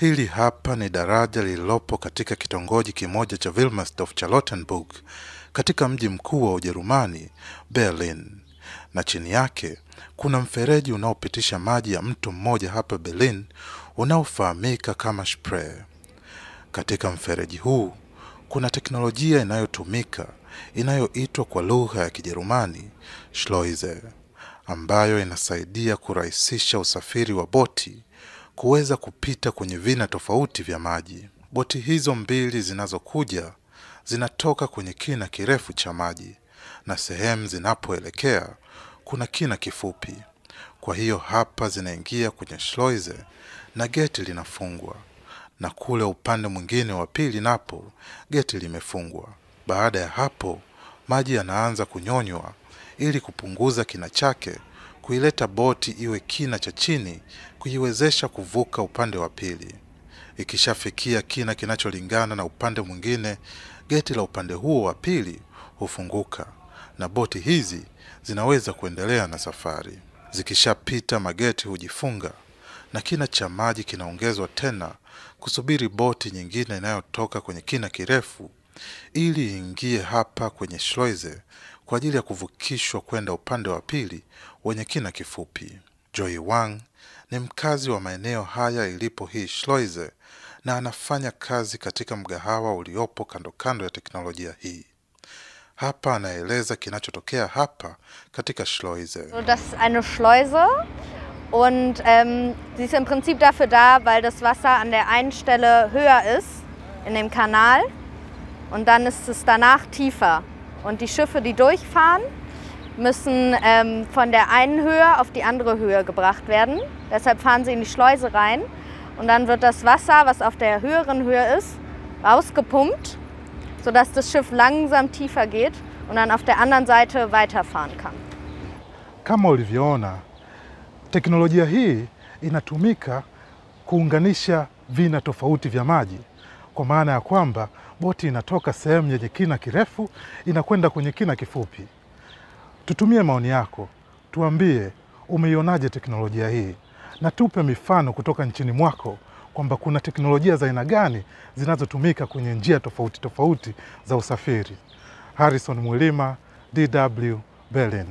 Hili hapa ni daraja lililopo katika kitongoji kimoja cha Wilmersdorf Charlottenburg katika mji mkuu wa Ujerumani Berlin, na chini yake kuna mfereji unaopitisha maji ya mto mmoja hapa Berlin unaofahamika kama Spree. Katika mfereji huu kuna teknolojia inayotumika inayoitwa kwa lugha ya Kijerumani Schleuse, ambayo inasaidia kurahisisha usafiri wa boti kuweza kupita kwenye vina tofauti vya maji. Boti hizo mbili zinazokuja zinatoka kwenye kina kirefu cha maji na sehemu zinapoelekea kuna kina kifupi. Kwa hiyo hapa zinaingia kwenye shloize na geti linafungwa, na kule upande mwingine wa pili napo geti limefungwa. Baada ya hapo, maji yanaanza kunyonywa ili kupunguza kina chake, kuileta boti iwe kina cha chini, kuiwezesha kuvuka upande wa pili. Ikishafikia kina kinacholingana na upande mwingine, geti la upande huo wa pili hufunguka na boti hizi zinaweza kuendelea na safari. Zikishapita mageti hujifunga na kina cha maji kinaongezwa tena kusubiri boti nyingine inayotoka kwenye kina kirefu ili iingie hapa kwenye Schleuse kwa ajili ya kuvukishwa kwenda upande wa pili wenye kina kifupi. Joy Wang ni mkazi wa maeneo haya ilipo hii Schleuse na anafanya kazi katika mgahawa uliopo kando kando ya teknolojia hii. Hapa anaeleza kinachotokea hapa katika Schleuse. So, das eine Schleuse und ähm, sie ist im Prinzip dafür da, weil das Wasser an der einen Stelle höher ist in dem Kanal und dann ist es danach tiefer. Und die Schiffe, die durchfahren, müssen ähm, von der einen Höhe auf die andere Höhe gebracht werden. Deshalb fahren sie in die Schleuse rein und dann wird das Wasser, was auf der höheren Höhe ist, rausgepumpt, sodass das Schiff langsam tiefer geht und dann auf der anderen Seite weiterfahren kann. Kama ulivyoona, teknolojia hii inatumika kuunganisha vina tofauti vya maji, kwa maana ya kwamba boti inatoka sehemu yenye kina kirefu inakwenda kwenye kina kifupi. Tutumie maoni yako, tuambie umeionaje teknolojia hii, na tupe mifano kutoka nchini mwako kwamba kuna teknolojia za aina gani zinazotumika kwenye njia tofauti tofauti za usafiri. Harrison Mwilima, DW Berlin.